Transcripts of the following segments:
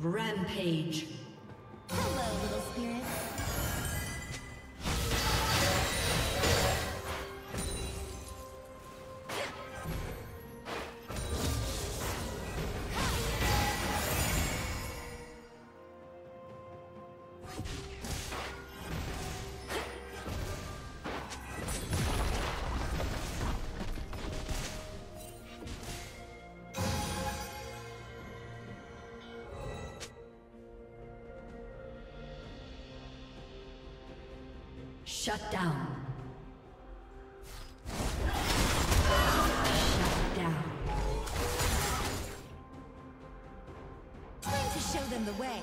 Rampage. Shut down. Shut down. Time to show them the way.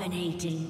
Dominating.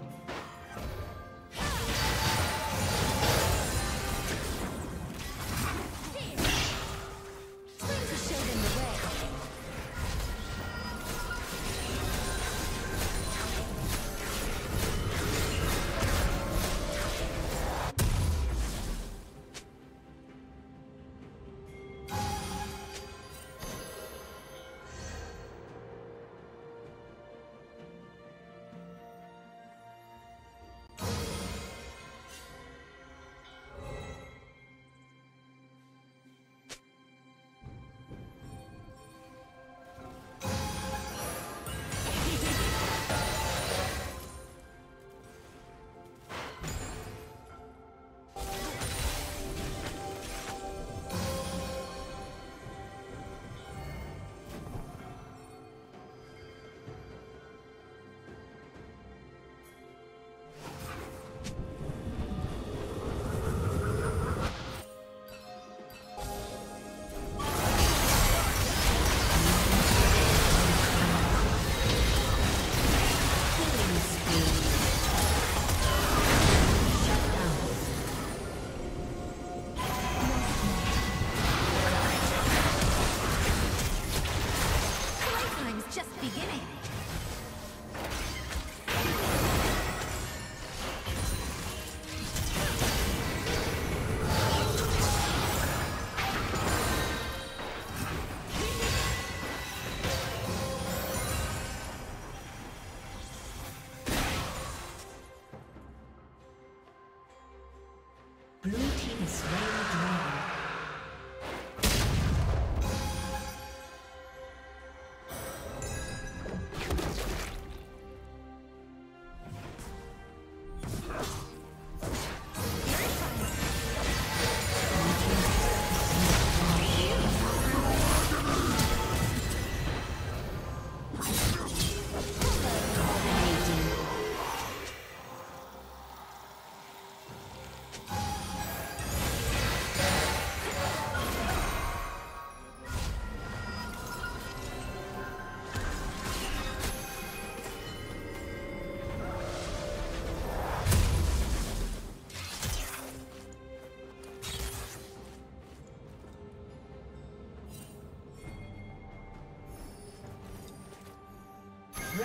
slain.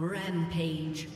Rampage.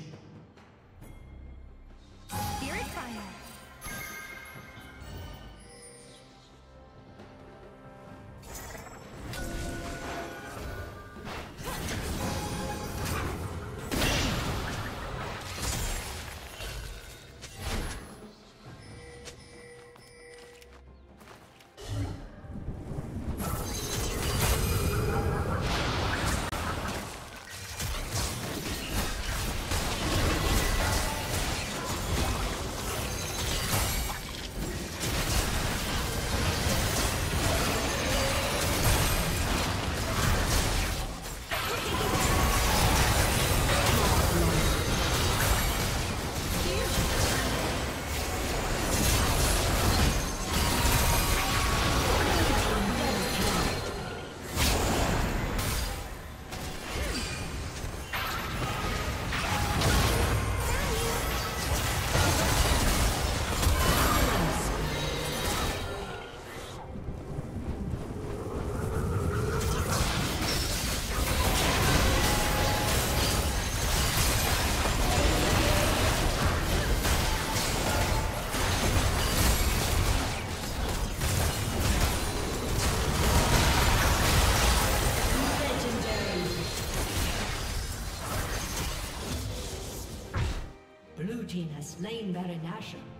Slain Baron Nashor.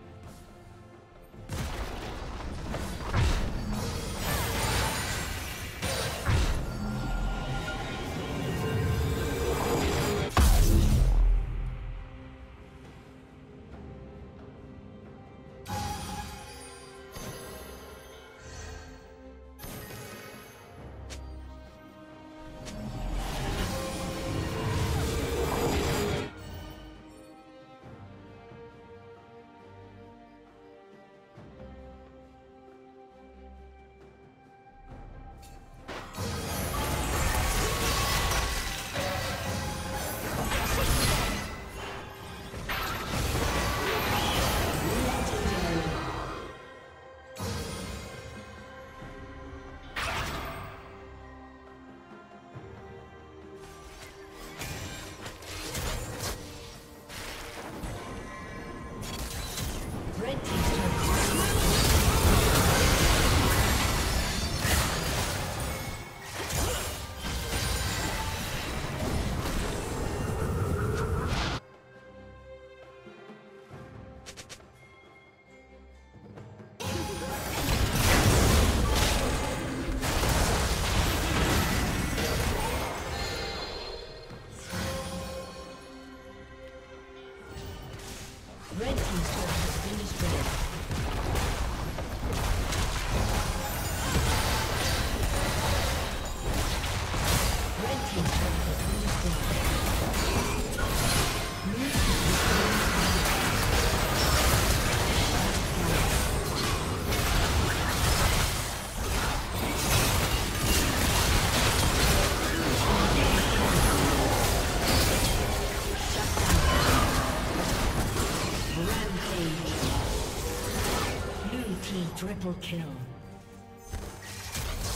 Kill.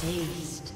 Aced.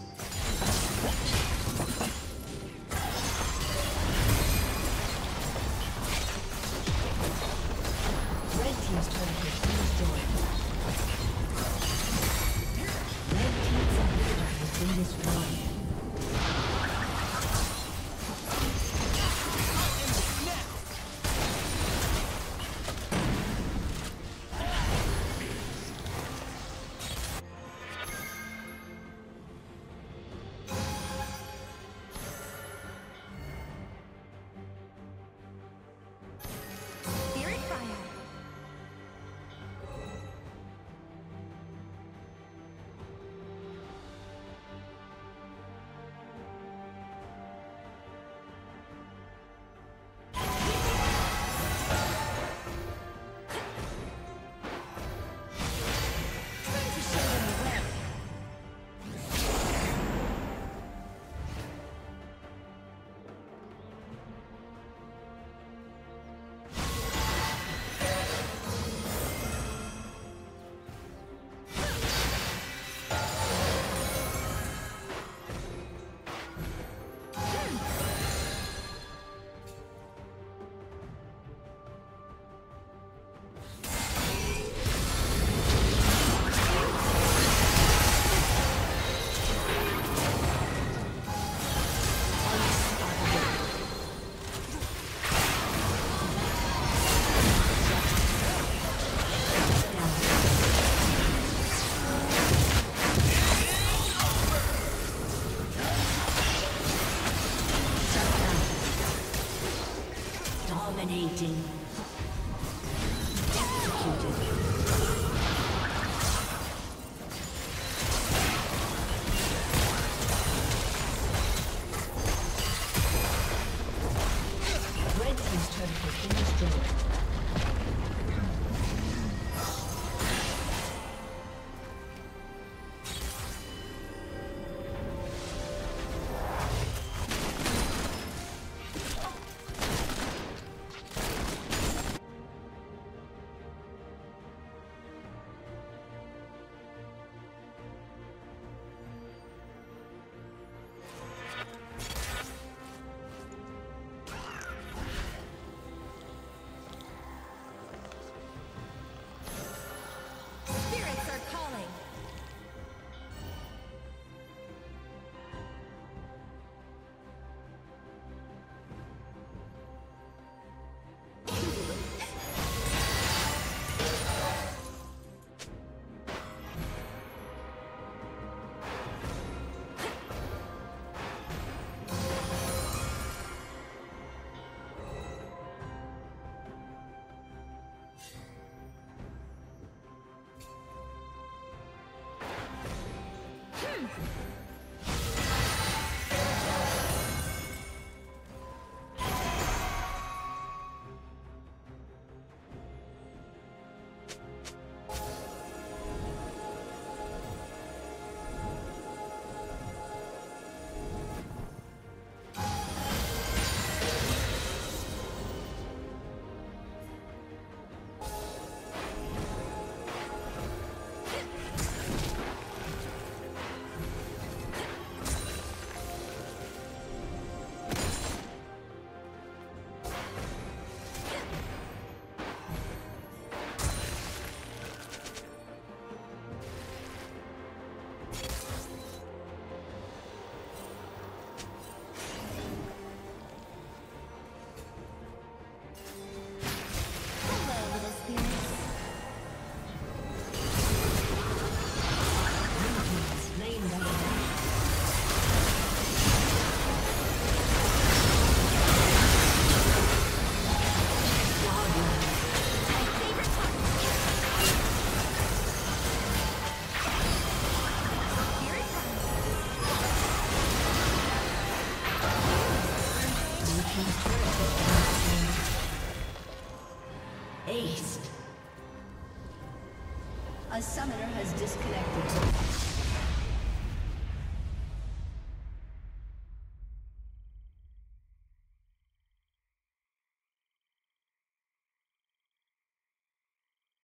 Come